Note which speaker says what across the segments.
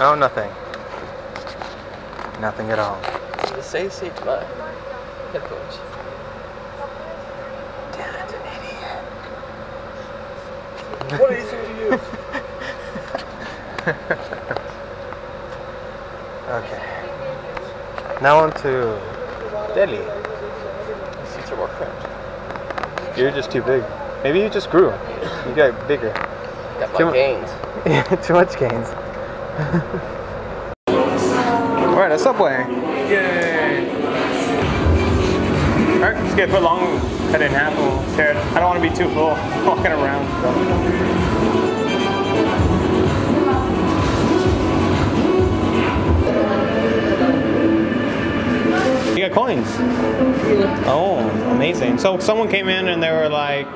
Speaker 1: Oh, nothing. Nothing at all.
Speaker 2: Say say to my headphones.
Speaker 1: Dan's an idiot.
Speaker 2: What do you think you?
Speaker 1: Okay. Now on to Delhi.
Speaker 2: These seats are more cramped.
Speaker 1: You're just too big. Maybe you just grew. You got bigger.
Speaker 2: Got my
Speaker 1: Too mu-
Speaker 2: gains.
Speaker 1: too much gains. We're at a subway. Yay! Alright, just get put long, cut in half, we'll share. I don't want to be too full walking around. so. Coins. Oh, amazing. So someone came in and they were like,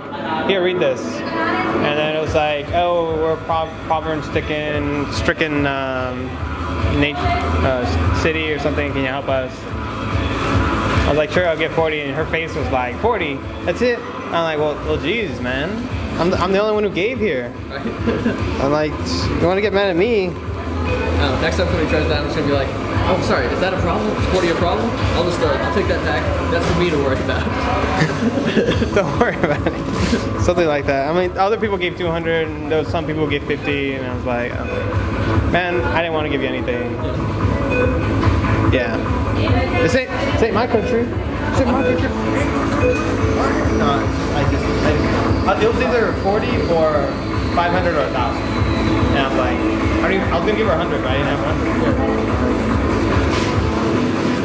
Speaker 1: here, read this. And then it was like, oh, we're prov- province stricken, stricken um, nat- uh, city or something. Can you help us? I was like, sure, I'll get 40. And her face was like, 40? That's it? I'm like, well, well, geez, man. I'm the, I'm the only one who gave here. I'm like, you want to get mad at me?
Speaker 3: Uh, next time somebody tries that, I'm just gonna be like, "Oh, sorry, is that a problem? Is 40 a problem? I'll just, uh, I'll take that back. That's for me to worry about."
Speaker 1: Don't worry about it. Something like that. I mean, other people gave 200, and there was some people gave 50, and I was like, oh, man, I didn't want to give you anything. Yeah. This ain't, this ain't my country. This ain't my country. No, I just, I, uh, it was either 40 or 500 or 1,000. And I'm like, I, don't even, I was gonna give her 100, but I didn't have 100.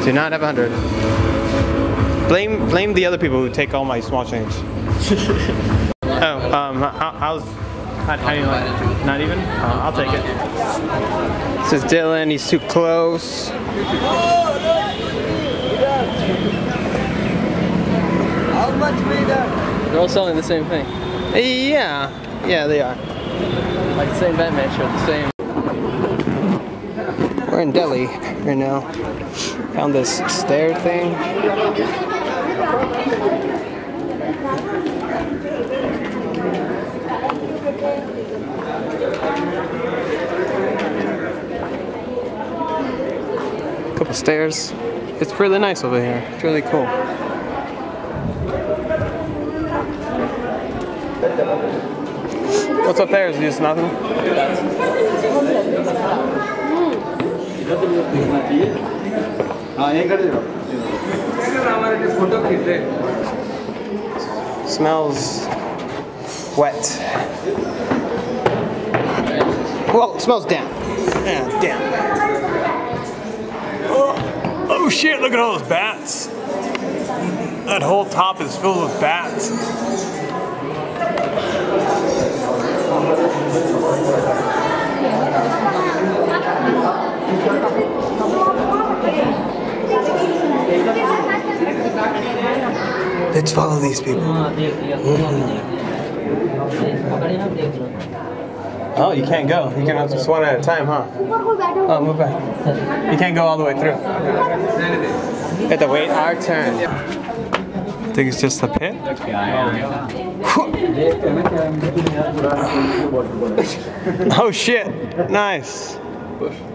Speaker 1: Do not have a 100. Blame blame the other people who take all my small change. oh, um, how, how's how, how do you like? it? Not even? Uh, I'll take it. This is Dylan. He's too close.
Speaker 3: how They're all selling the same thing.
Speaker 1: Yeah, yeah, they are.
Speaker 3: Like the same Batman shirt, the same.
Speaker 1: In Delhi right now. Found this stair thing. Couple stairs. It's really nice over here. It's really cool. What's up there? Is just nothing? Smells wet. Well, it smells damp. Yeah, damp. Oh, oh shit, look at all those bats. That whole top is filled with bats. Let's follow these people. Mm-hmm. Oh, you can't go. You can just one at a time, huh? Oh, move back. You can't go all the way through. We have to wait our turn. I think it's just a pit. oh shit! Nice.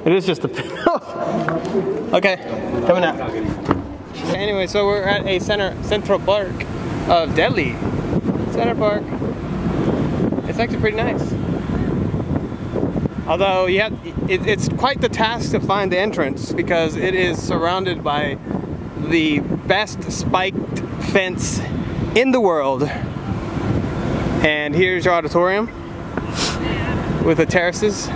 Speaker 1: It is just a okay, coming out. Anyway, so we're at a center central park of Delhi. Center Park. It's actually pretty nice. Although you have, it, it's quite the task to find the entrance because it is surrounded by the best spiked fence in the world. And here's your auditorium with the terraces.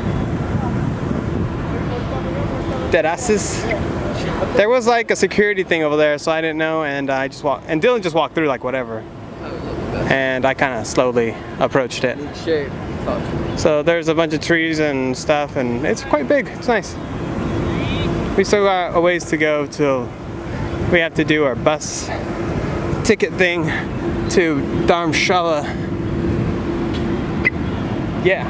Speaker 1: There was like a security thing over there, so I didn't know, and I just walked. And Dylan just walked through like whatever, and I kind of slowly approached it. So there's a bunch of trees and stuff, and it's quite big. It's nice. We still got a ways to go till we have to do our bus ticket thing to Dharamshala. Yeah.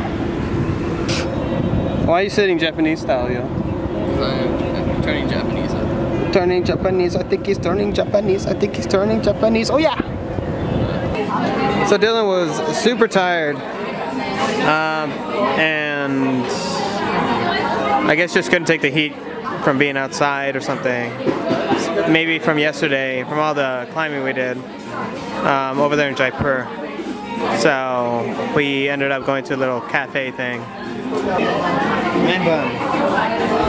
Speaker 1: Why are you sitting Japanese style, yo?
Speaker 3: I'm turning Japanese.
Speaker 1: Turning Japanese. I think he's turning Japanese. I think he's turning Japanese. Oh yeah. So Dylan was super tired, um, and I guess just couldn't take the heat from being outside or something. Maybe from yesterday, from all the climbing we did um, over there in Jaipur. So we ended up going to a little cafe thing. Man bun.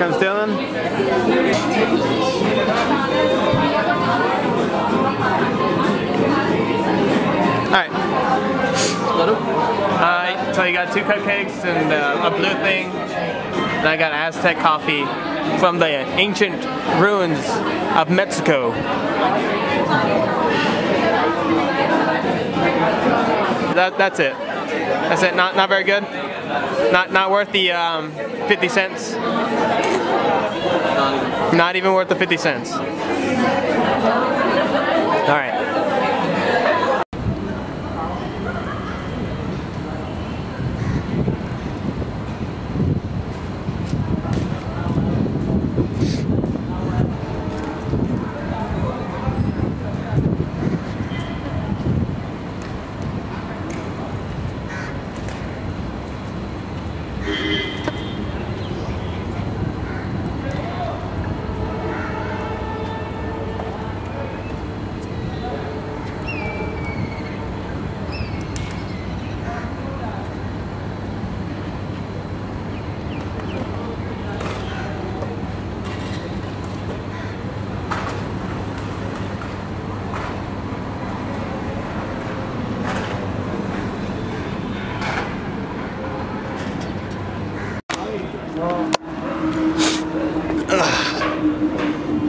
Speaker 1: Dylan. Alright. Uh, so you got two cupcakes and uh, a blue thing. And I got Aztec coffee from the ancient ruins of Mexico. That, that's it. That's it. Not not very good. Not not worth the um, 50 cents. Not even worth the 50 cents. All right.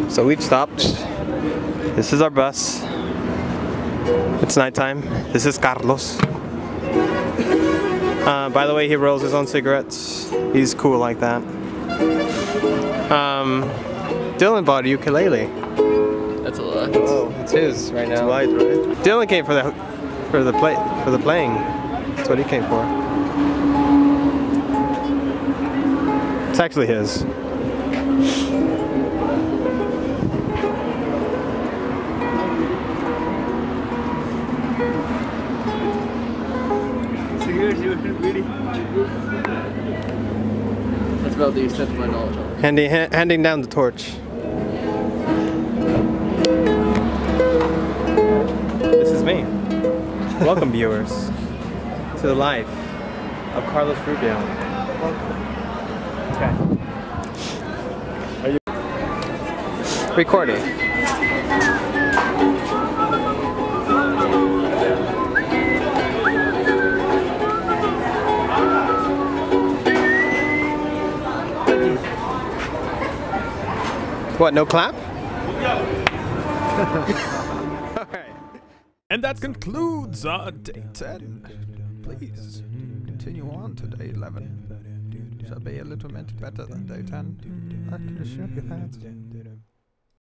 Speaker 1: So we've stopped. This is our bus. It's nighttime. This is Carlos. Uh, by the way, he rolls his own cigarettes. He's cool like that. Um, Dylan bought a ukulele.
Speaker 3: That's a lot.
Speaker 1: Oh, it's his right now. It's right? Dylan came for the for the play for the playing. That's what he came for. It's actually his.
Speaker 3: That's about the extent of my knowledge.
Speaker 1: Handing, ha- handing down the torch. This is me. Welcome, viewers, to the life of Carlos Rubio. Okay. Are you recording? What? No clap? Right.
Speaker 4: And that concludes our day 10. Please continue on to day 11. Shall be a little bit better than day 10. I can assure you that.